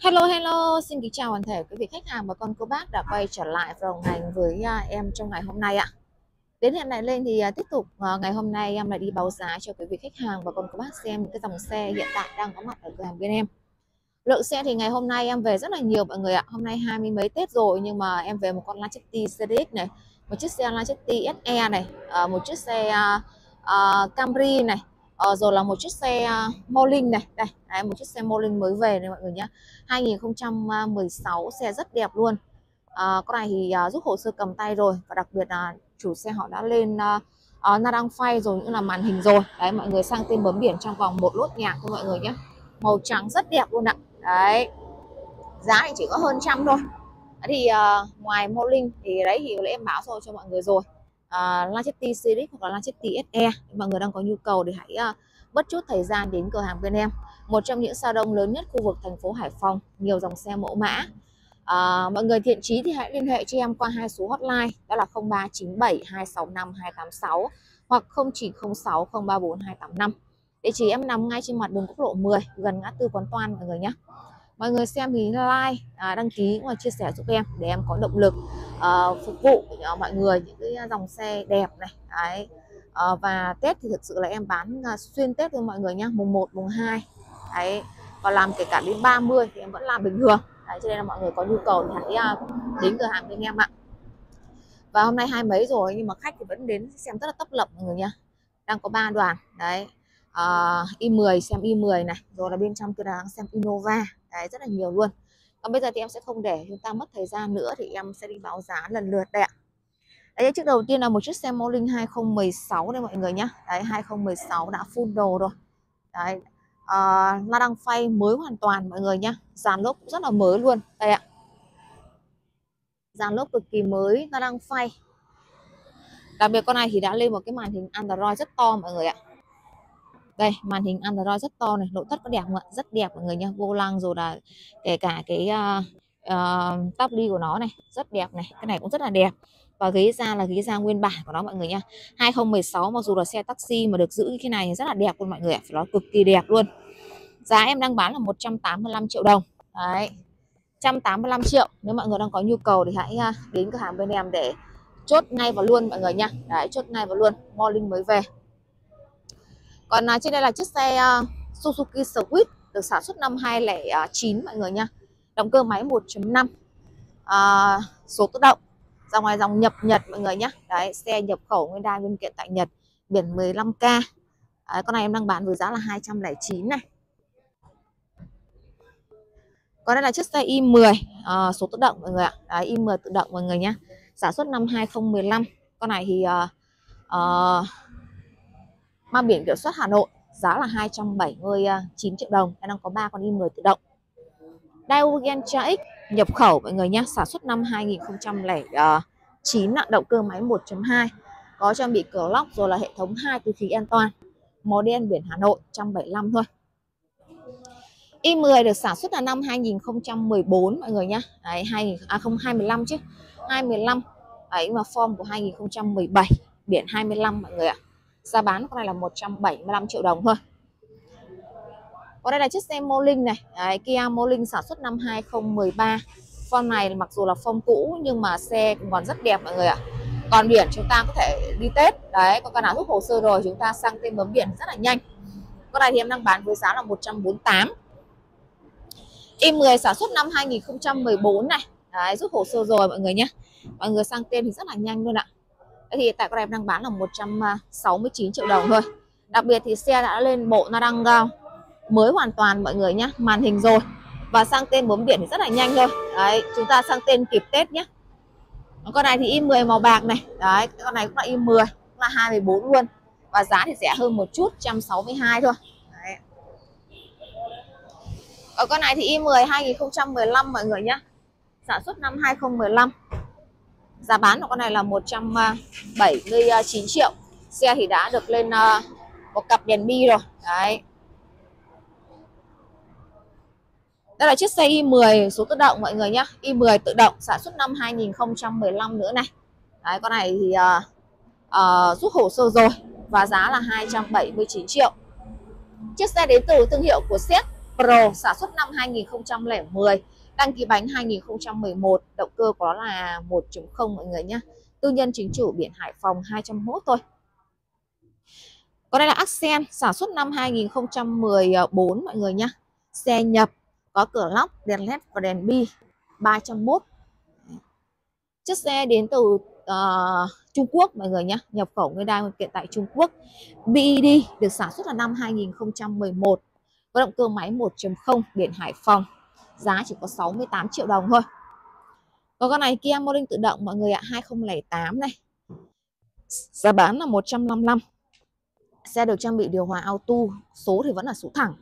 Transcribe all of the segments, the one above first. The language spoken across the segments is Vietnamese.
Hello hello, xin kính chào toàn thể quý vị khách hàng và con cô bác đã quay trở lại và đồng hành với à, em trong ngày hôm nay ạ. Đến hẹn lại lên thì à, tiếp tục à, ngày hôm nay em lại đi báo giá cho quý vị khách hàng và con cô bác xem những cái dòng xe hiện tại đang có mặt ở cửa hàng bên em. Lượng xe thì ngày hôm nay em về rất là nhiều mọi người ạ. Hôm nay hai mươi mấy Tết rồi nhưng mà em về một con Lacetti CDX này, một chiếc xe Lacetti SE này, một chiếc xe Camry này, ờ, rồi là một chiếc xe à, uh, Molin này. Đây đấy, một chiếc xe Molin mới về này mọi người nhé 2016 xe rất đẹp luôn. Uh, con này thì uh, giúp hồ sơ cầm tay rồi và đặc biệt là chủ xe họ đã lên à, ờ, uh, uh, na đăng phay rồi cũng là màn hình rồi. Đấy mọi người sang tên bấm biển trong vòng một lốt nhạc thôi mọi người nhé màu trắng rất đẹp luôn ạ. Đấy giá thì chỉ có hơn trăm thôi. Thì uh, ngoài Molin thì đấy thì em báo rồi cho mọi người rồi. À, uh, Lacetti Series hoặc là Lacetti SE mọi người đang có nhu cầu thì hãy à, uh, bất chút thời gian đến cửa hàng bên em. Một trong những sao đông lớn nhất khu vực thành phố Hải Phòng nhiều dòng xe mẫu mã. À, mọi người thiện trí thì hãy liên hệ cho em qua hai số hotline đó là 0397 265 286 hoặc 0906 034 285 địa chỉ em nằm ngay trên mặt đường quốc lộ 10 gần ngã tư quán toan mọi người nhé mọi người xem thì like à, đăng ký và chia sẻ giúp em để em có động lực ờ, phục vụ ờ, mọi người những cái dòng xe đẹp này đấy. Ờ, và Tết thì thực sự là em bán à, xuyên Tết cho mọi người nhá mùng 1 mùng 2 đấy. Và làm kể cả đến 30 thì em vẫn làm bình thường đấy, cho nên là mọi người có nhu cầu thì hãy à, đến cửa hàng bên em ạ. Và hôm nay hai mấy rồi nhưng mà khách thì vẫn đến xem rất là tấp lập mọi người nhá đang có ba đoàn đấy. Ờ, uh, i10 xem i10 này rồi là bên trong kia đang xem Innova. Đấy rất là nhiều luôn. Còn bây giờ thì em sẽ không để chúng ta mất thời gian nữa thì em sẽ đi báo giá lần lượt đây ạ. Đấy, chiếc đầu tiên là một chiếc xe Molin 2016 đây mọi người nhá. Đấy 2016 đã full đồ rồi. Đấy ờ, uh, La đăng phay mới hoàn toàn mọi người nhá. Dàn lốp cũng rất là mới luôn. Đây ạ. Dàn lốp cực kỳ mới La đăng phay. Đặc biệt con này thì đã lên một cái màn hình Android rất to mọi người ạ đây màn hình Android rất to này nội thất có đẹp không ạ? Rất đẹp mọi người nha vô lăng rồi là kể cả cái uh, uh, tắp ly của nó này rất đẹp này cái này cũng rất là đẹp. Và ghế da là ghế da nguyên bản của nó mọi người nha 2016 mặc dù là xe taxi mà được giữ như thế này thì rất là đẹp luôn mọi người ạ phải nói cực kỳ đẹp luôn. Giá em đang bán là 185 triệu đồng. Đấy 185 triệu. Nếu mọi người đang có nhu cầu thì hãy à, đến cửa hàng bên em để chốt ngay vào luôn mọi người nha đấy chốt ngay vào luôn Morning mới về còn à, trên đây là chiếc xe à, Suzuki Swift được sản xuất năm 2009 mọi người nha. Động cơ máy 1.5 à, số tự động dòng ngoài dòng nhập Nhật mọi người nhé đấy xe nhập khẩu nguyên đai nguyên kiện tại Nhật biển 15k à, con này em đang bán với giá là 209 này. Còn đây là chiếc xe i10 à, số tự động mọi người ạ. Đấy, i10 tự động mọi người nhé sản xuất năm 2015 con này thì à, à, mang biển kiểm soát Hà Nội giá là 279 triệu đồng em đang có 3 con i10 tự động. Daewoo Gentra X nhập khẩu mọi người nhé sản xuất năm 2009 động cơ máy 1.2 có trang bị cửa lóc rồi là hệ thống hai túi khí an toàn màu đen biển Hà Nội 175 thôi. i10 được sản xuất là năm 2014 mọi người nhé Đấy, 20, à không 25 chứ 2015 ấy mà form của 2017 biển 25 mọi người ạ giá bán con này là 175 triệu đồng thôi. Còn đây là chiếc xe Molin này. Đấy, Kia Molin sản xuất năm 2013 Form này mặc dù là phong cũ nhưng mà xe cũng còn rất đẹp mọi người ạ. Còn biển chúng ta có thể đi Tết. Đấy có con nào rút hồ sơ rồi chúng ta sang tên bấm biển rất là nhanh. Con này thì em đang bán với giá là 148 Y10 sản xuất năm 2014 này. Đấy rút hồ sơ rồi mọi người nhé. Mọi người sang tên thì rất là nhanh luôn ạ. Đấy thì tại con này đang bán là 169 à, triệu đồng thôi. Đặc biệt thì xe đã lên bộ nó đang mới hoàn toàn mọi người nhé màn hình rồi. Và sang tên bấm biển thì rất là nhanh thôi. Đấy, chúng ta sang tên kịp tết nhé con này thì i10 màu bạc này. Đấy, con này cũng là i10 cũng là 24 luôn. Và giá thì rẻ hơn một chút 162 thôi. Đấy. ở con này thì i10 2015 mọi người nhé sản xuất năm 2015 giá bán của con này là 179 à, à, triệu. Xe thì đã được lên à, một cặp đèn bi rồi. Đấy. Đây là chiếc xe i10 số tự động mọi người nhé i10 tự động sản xuất năm 2015 nữa này. Đấy con này thì uh, uh, rút hồ sơ rồi và giá là 279 triệu. Chiếc xe đến từ thương hiệu của Seat Pro sản xuất năm 2010 đăng ký bánh 2011 động cơ có là 1.0 mọi người nhé tư nhân chính chủ biển Hải Phòng 201 thôi. Còn đây là Accent sản xuất năm 2014 mọi người nhé xe nhập có cửa lóc đèn led và đèn bi 301 chiếc xe đến từ uh, Trung Quốc mọi người nhé nhập khẩu nguyên đai kiện tại Trung Quốc. BED được sản xuất là năm 2011 có động cơ máy 1.0 biển Hải Phòng giá chỉ có 68 triệu đồng thôi. Còn con này Kia Morning tự động, mọi người ạ 2008 này. Giá bán là 155 xe được trang bị điều hòa auto, số thì vẫn là số thẳng.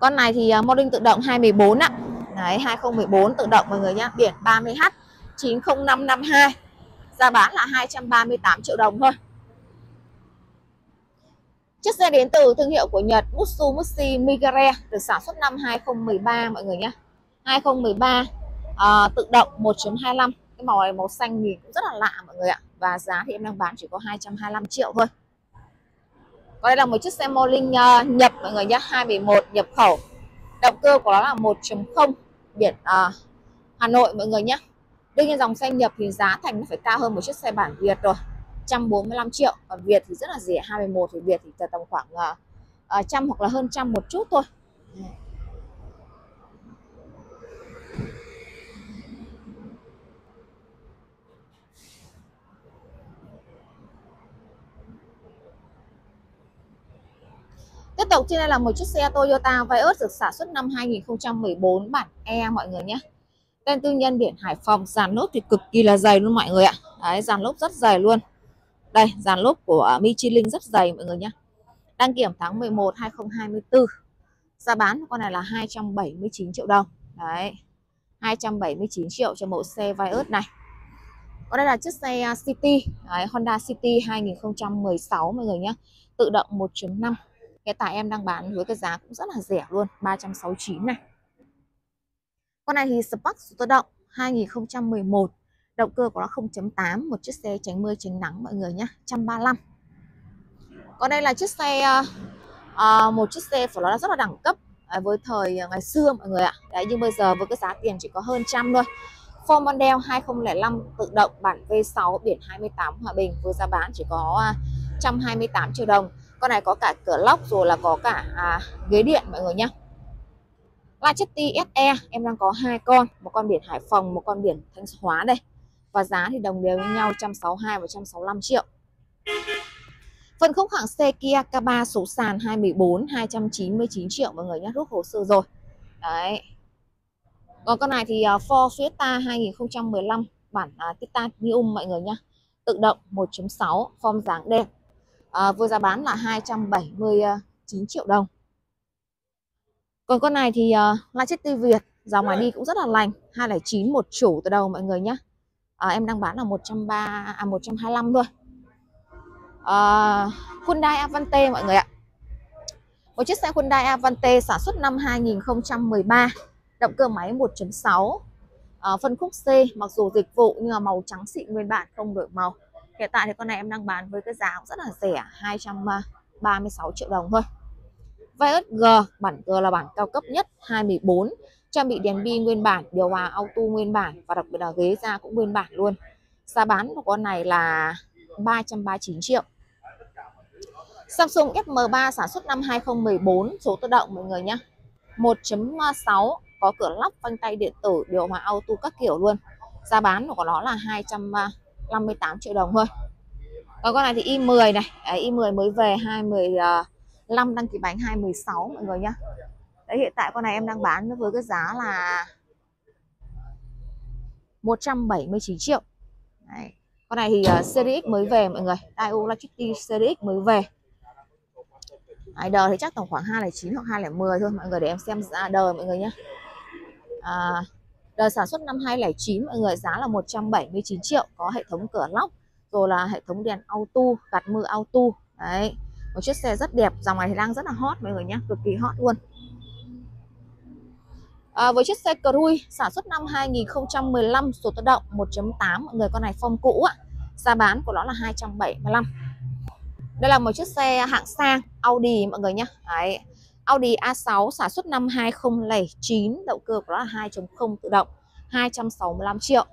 Con này thì à, Morning tự động 214 ạ. Đấy 2014 tự động mọi người nhá, biển 30H 90552 giá bán là 238 triệu đồng thôi. Chiếc xe đến từ thương hiệu của Nhật Mitsubishi Migare được sản xuất năm 2013 mọi người nhé. 2013 à, ờ, tự động 1.25 cái màu này màu xanh nhìn cũng rất là lạ mọi người ạ. Và giá thì em đang bán chỉ có 225 triệu thôi. Còn đây là một chiếc xe Molin uh, ờ, nhập mọi người nhé 211 nhập khẩu. Động cơ của nó là 1.0 biển uh, Hà Nội mọi người nhé. Đương nhiên dòng xe nhập thì giá thành nó phải cao hơn một chiếc xe bản Việt rồi. 145 triệu còn Việt thì rất là rẻ 21 thì Việt thì tầm khoảng uh, trăm hoặc là hơn trăm một chút thôi Tiếp tục trên đây là một chiếc xe Toyota Vios được sản xuất năm 2014 bản E mọi người nhé. Tên tư nhân biển Hải Phòng, dàn lốp thì cực kỳ là dày luôn mọi người ạ. Đấy, dàn lốp rất dày luôn. Đây, dàn lốp của à, Michelin rất dày mọi người nhé. Đăng kiểm tháng 11 2024. Giá bán con này là 279 triệu đồng. Đấy. 279 triệu cho mẫu xe Vios này. Còn đây là chiếc xe à, City, Đấy, Honda City 2016 mọi người nhé. Tự động 1.5 Cái tải em đang bán với cái giá cũng rất là rẻ luôn 369 này Con này thì Spark tự động 2011 Động cơ của nó 0.8 Một chiếc xe tránh mưa tránh nắng mọi người nhé 135 Còn đây là chiếc xe uh, Một chiếc xe của nó rất là đẳng cấp. Uh, Với thời ờ, ngày xưa mọi người ạ. Đấy nhưng bây giờ với cái giá tiền chỉ có hơn trăm thôi. Ford Mondeo 2005 tự động bản V6 biển 28 Hòa Bình với giá bán chỉ có 128 triệu đồng. Con này có cả cửa lóc rồi là có cả à, ghế điện mọi người nhé Lachetti SE em đang có hai con một con biển Hải Phòng một con biển Thanh Hóa đây và giá thì đồng đều với nhau 162 và 165 triệu. Phân khúc hạng xe Kia K3 số sàn 214 299 triệu mọi người nhé rút hồ sơ rồi. Đấy. Còn con này thì uh, Ford Fiesta 2015 bản uh, titanium mọi người nhé tự động 1.6 form dáng đẹp à, với giá bán là 279 triệu đồng. Còn con này thì uh, Lachetti Việt dòng ngoài đi cũng rất là lành 209 một chủ từ đầu mọi người nhé à, em đang bán là 130 à 125 thôi. À, Hyundai Avante mọi người ạ. Một chiếc xe Hyundai Avante sản xuất năm 2013 động cơ máy 1.6 à, ờ, phân khúc C mặc dù dịch vụ nhưng mà màu trắng xịn nguyên bản không đổi màu Hiện tại thì con này em đang bán với cái giá cũng rất là rẻ 236 à, triệu đồng thôi. Vios G bản G là bản cao cấp nhất 214 trang bị đèn bi nguyên bản điều hòa auto nguyên bản và đặc biệt là ghế da cũng nguyên bản luôn. Giá bán của con này là 339 triệu. Samsung FM3 sản xuất năm 2014 số tự động mọi người nhé. 1.6 có cửa lắp phanh tay điện tử điều hòa auto các kiểu luôn. Giá bán của nó là 258 triệu đồng thôi. Còn con này thì i10 này. Đấy, Y10 mới về 215 ờ, đăng ký bánh 216 mọi người nhá Đấy hiện tại con này em đang bán với cái giá là 179 triệu. Đấy. Con này thì uh, Series X mới về mọi người. Daiu Electric Series X mới về. Đấy, đời thì chắc tầm khoảng 209 hoặc 210 thôi mọi người để em xem giá đời mọi người nhé à, Đời sản xuất năm 2009 mọi người giá là 179 triệu có hệ thống cửa lóc rồi là hệ thống đèn auto gạt mưa auto. Đấy. Một chiếc xe rất đẹp dòng này thì đang rất là hot mọi người nhé cực kỳ hot luôn à, với chiếc xe Cruy sản xuất năm 2015 số tự động 1.8 mọi người con này phong cũ ạ. Giá bán của nó là 275 đây là một chiếc xe hạng sang Audi mọi người nhé đấy. Audi A6 sản xuất năm 2009 động cơ của nó là 2.0 tự động 265 triệu.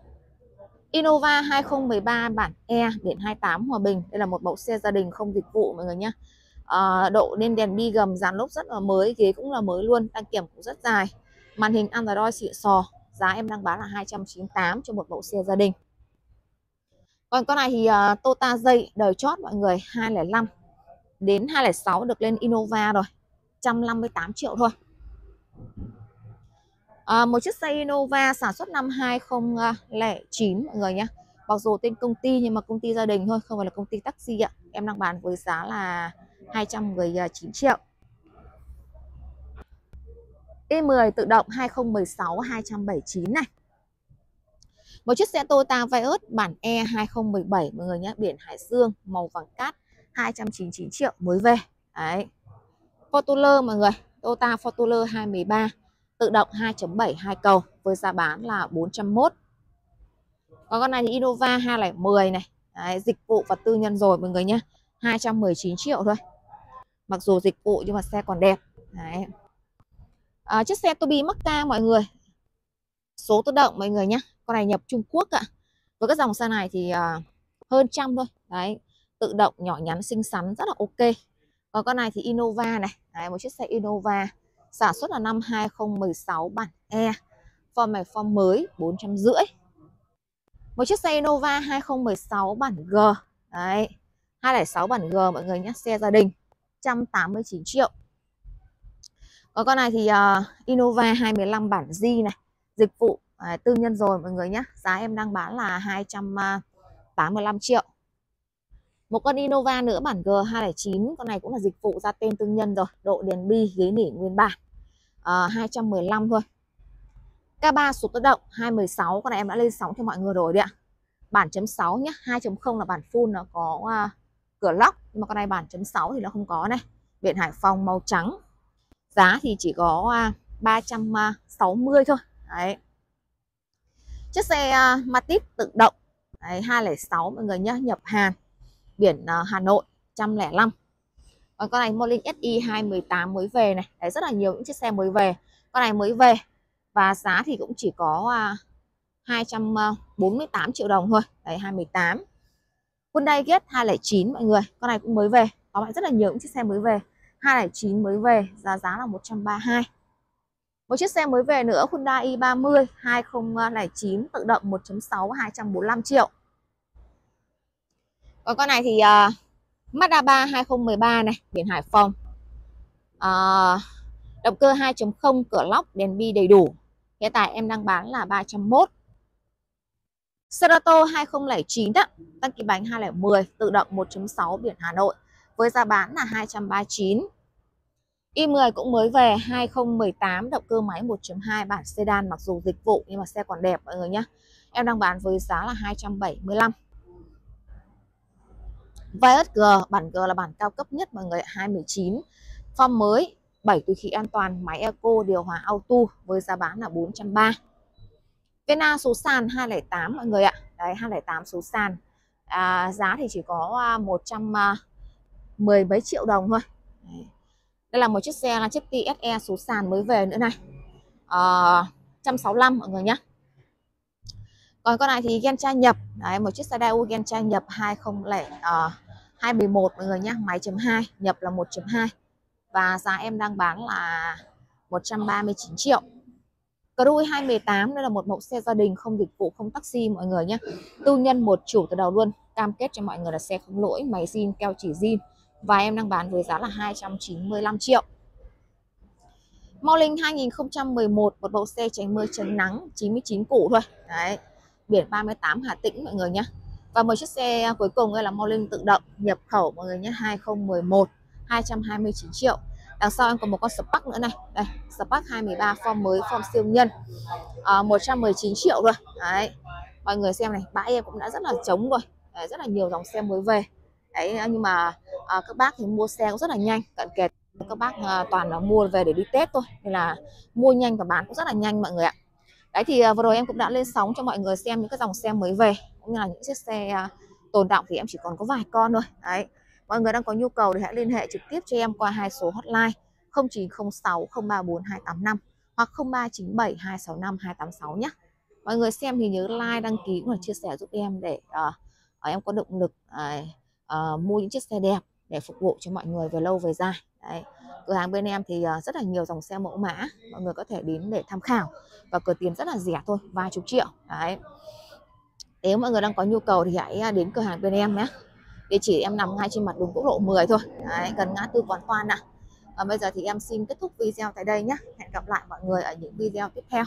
Innova 2013 bản E biển 28 Hòa Bình. Đây là một mẫu xe gia đình không dịch vụ mọi người nhé à, ờ, độ nên đèn bi gầm dàn lốp rất là mới ghế cũng là mới luôn đăng kiểm cũng rất dài màn hình Android xịn sò giá em đang bán là 298 cho một mẫu xe gia đình. Còn con này thì uh, Tota dây đời chót mọi người 205 đến 206 được lên Innova rồi 158 triệu thôi. À, một chiếc xe Innova sản xuất năm 2009 mọi người nhé mặc dù tên công ty nhưng mà công ty gia đình thôi không phải là công ty taxi ạ. Em đang bán với giá là 219 triệu. Y10 tự động 2016 279 này. Một chiếc xe Toyota Vios bản E 2017 mọi người nhé biển Hải Dương màu vàng cát 299 triệu mới về. Đấy. Fortuner mọi người Toyota Fortuner 213 tự động 2.7 hai cầu với giá bán là 401 còn con này thì Innova 2010 này. Đấy, dịch vụ và tư nhân rồi mọi người nhé 219 triệu thôi. Mặc dù dịch vụ nhưng mà xe còn đẹp. Đấy à, chiếc xe Tobi Macca mọi người. Số tự động mọi người nhé con này nhập Trung Quốc ạ. Với các dòng xe này thì à, hơn trăm thôi. Đấy tự động nhỏ nhắn xinh xắn rất là ok. Còn con này thì Innova này. Đấy, một chiếc xe Innova. Sản xuất là năm 2016 bản E. Form này form mới 450 một chiếc xe Innova 2016 bản G. Đấy 206 bản G mọi người nhé xe gia đình 189 triệu còn con này thì uh, Innova 215 bản G này dịch vụ uh, tư nhân rồi mọi người nhé giá em đang bán là 285 triệu. Một con Innova nữa bản G209 con này cũng là dịch vụ ra tên tư nhân rồi độ đèn bi ghế nỉ nguyên bản. Ờ, uh, 215 thôi. K3 số tự động 216 con này em đã lên sóng cho mọi người rồi đấy ạ. Bản chấm 6 nhá 2.0 là bản full nó có uh, cửa lóc nhưng mà con này bản chấm 6 thì nó không có này. Biển Hải Phòng màu trắng giá thì chỉ có à, 360 à, thôi. Đấy. Chiếc xe à, uh, Matiz tự động. Đấy, 206 mọi người nhé nhập Hàn biển uh, Hà Nội 105 còn con này Molin SI 218 mới về này. Đấy rất là nhiều những chiếc xe mới về. Con này mới về. Và giá thì cũng chỉ có uh, 248 triệu đồng thôi. Đấy 28 Hyundai Get 209 mọi người. Con này cũng mới về. Có bạn rất là nhiều những chiếc xe mới về. 209 mới về giá giá là 132 một chiếc xe mới về nữa Hyundai i30 2009 tự động 1.6 245 triệu. Còn con này thì uh, Mazda 3 2013 này biển Hải Phòng. Uh, động cơ 2.0 cửa lóc đèn bi đầy đủ. Hiện tại em đang bán là 301 Cerato 2009 đó, đăng ký bánh 2010 tự động 1.6 biển Hà Nội với giá bán là 239 i10 cũng mới về 2018 động cơ máy 1.2 bản sedan mặc dù dịch vụ nhưng mà xe còn đẹp mọi người nhé em đang bán với giá là 275 Vios G bản G là bản cao cấp nhất mọi người 219 form mới 7 túi khí an toàn máy eco điều hòa auto với giá bán là 430 Vena số sàn 208 mọi người ạ. Đấy 208 số sàn. À, giá thì chỉ có à, 110 à, mấy triệu đồng thôi. Đấy. đây là một chiếc xe là chiếc TSE số sàn mới về nữa này. À, 165 mọi người nhé còn con này thì Gentra nhập. Đấy một chiếc xe Daewoo Gentra nhập 20 uh, 211 mọi người nhé máy chấm 2 nhập là 1.2 và giá em đang bán là 139 triệu. Cruise 218 đây là một mẫu xe gia đình không dịch vụ không taxi mọi người nhé tư nhân một chủ từ đầu luôn. Cam kết cho mọi người là xe không lỗi máy zin keo chỉ zin và em đang bán với giá là 295 triệu. Mau 2011 một mẫu xe tránh mưa tránh nắng 99 củ thôi. Đấy biển 38 Hà Tĩnh mọi người nhé và một chiếc xe cuối cùng đây là Mau tự động nhập khẩu mọi người nhé 2011 229 triệu. Đằng sau em còn một con Spark nữa này. Đây Spark 213 form mới form siêu nhân. Ờ, à, 119 triệu rồi đấy mọi người xem này bãi em cũng đã rất là trống rồi. Đấy, rất là nhiều dòng xe mới về. Đấy nhưng mà à, các bác thì mua xe cũng rất là nhanh cận kề. Các bác à, toàn là mua về để đi Tết thôi nên là mua nhanh và bán cũng rất là nhanh mọi người ạ. Đấy thì à, vừa rồi em cũng đã lên sóng cho mọi người xem những cái dòng xe mới về cũng như là những chiếc xe à, tồn động thì em chỉ còn có vài con thôi. Đấy mọi người đang có nhu cầu thì hãy liên hệ trực tiếp cho em qua hai số hotline 0906 034 285 hoặc 0397 265 286 nhé mọi người xem thì nhớ like đăng ký và chia sẻ giúp em để uh, em có động lực uh, uh, mua những chiếc xe đẹp để phục vụ cho mọi người về lâu về dài. Đấy. cửa hàng bên em thì ờ, rất là nhiều dòng xe mẫu mã mọi người có thể đến để tham khảo và cửa tiền rất là rẻ thôi vài chục triệu. Đấy. nếu mọi người đang có nhu cầu thì hãy à, đến cửa hàng bên em nhé. Địa chỉ em nằm ngay trên mặt đường quốc lộ 10 thôi. Đấy, gần ngã tư quán toan ạ. Và bây giờ thì em xin kết thúc video tại đây nhé. Hẹn gặp lại mọi người ở những video tiếp theo.